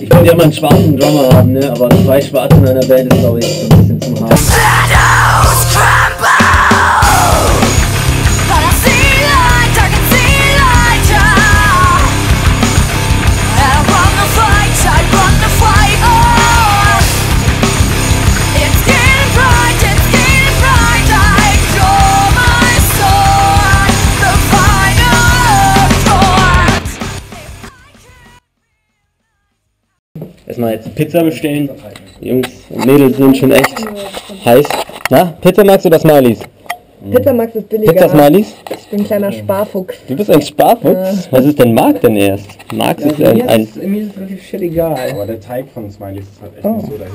Ich könnte ja mal einen schwarzen Drummer haben, ne? Aber zwei Schwarze in einer Band ist, glaube ich, so ein bisschen zum Hart. Erstmal jetzt Pizza bestellen. Die Jungs und Mädels sind schon echt heiß. Na, Pizza magst du oder Smileys? Pizza Max ist billiger. Pizza Smileys? Ich bin ein kleiner Sparfuchs. Du bist ein Sparfuchs? Was ist denn Mark denn erst? Mark ist ein, mir, ein ist, mir ist relativ shit egal. Aber der Teig von Smileys ist halt echt nicht so dahin.